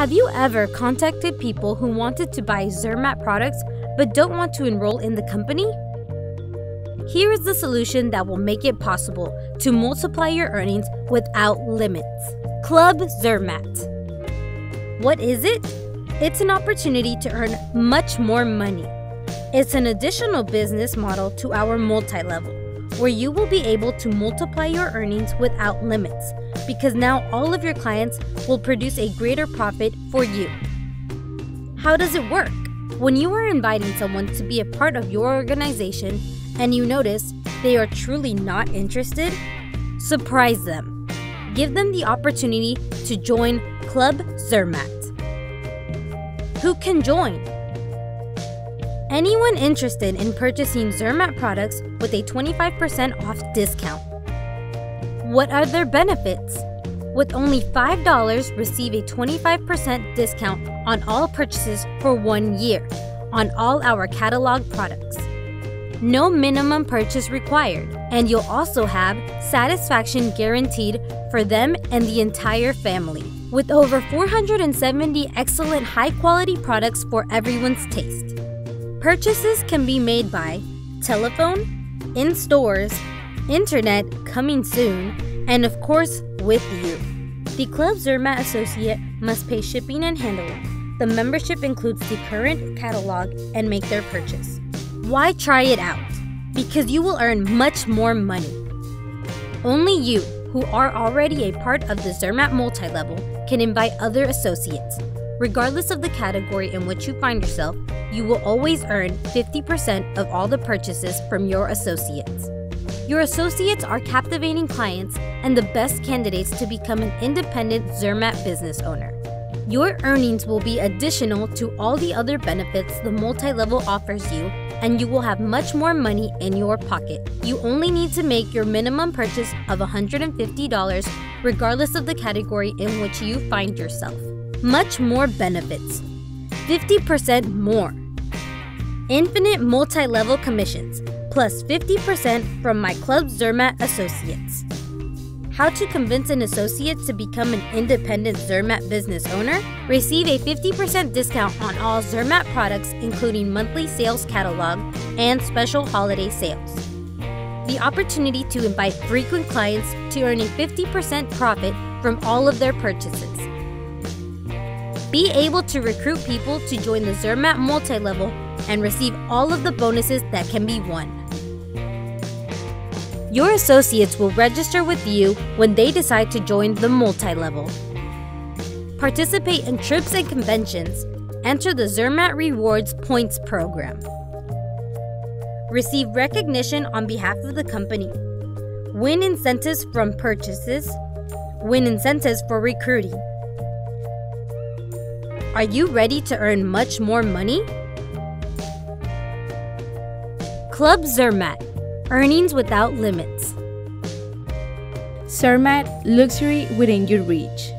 Have you ever contacted people who wanted to buy Zermat products but don't want to enroll in the company? Here is the solution that will make it possible to multiply your earnings without limits Club Zermat. What is it? It's an opportunity to earn much more money. It's an additional business model to our multi level, where you will be able to multiply your earnings without limits, because now all of your clients will produce a greater profit for you. How does it work? When you are inviting someone to be a part of your organization and you notice they are truly not interested, surprise them. Give them the opportunity to join Club Zermat. Who can join? Anyone interested in purchasing Zermat products with a 25% off discount. What are their benefits? With only $5, receive a 25% discount on all purchases for one year on all our catalog products. No minimum purchase required, and you'll also have satisfaction guaranteed for them and the entire family. With over 470 excellent high quality products for everyone's taste. Purchases can be made by telephone, in stores, internet coming soon, and of course, with you. The Club Zermat associate must pay shipping and handling. The membership includes the current catalog and make their purchase. Why try it out? Because you will earn much more money. Only you, who are already a part of the Zermat multi-level, can invite other associates. Regardless of the category in which you find yourself, you will always earn 50% of all the purchases from your associates. Your associates are captivating clients and the best candidates to become an independent Zermat business owner. Your earnings will be additional to all the other benefits the multi level offers you, and you will have much more money in your pocket. You only need to make your minimum purchase of $150, regardless of the category in which you find yourself much more benefits, 50% more, infinite multi level commissions, plus 50% from my Club Zermat associates. How to convince an associate to become an independent Zermat business owner? Receive a 50% discount on all Zermat products, including monthly sales catalog and special holiday sales. The opportunity to invite frequent clients to earn a 50% profit from all of their purchases be able to recruit people to join the Zermat multi-level and receive all of the bonuses that can be won. Your associates will register with you when they decide to join the multi-level. Participate in trips and conventions. Enter the Zermat Rewards Points Program. Receive recognition on behalf of the company. Win incentives from purchases. Win incentives for recruiting are you ready to earn much more money? Club Zermat Earnings without limits. Zermat Luxury within your reach.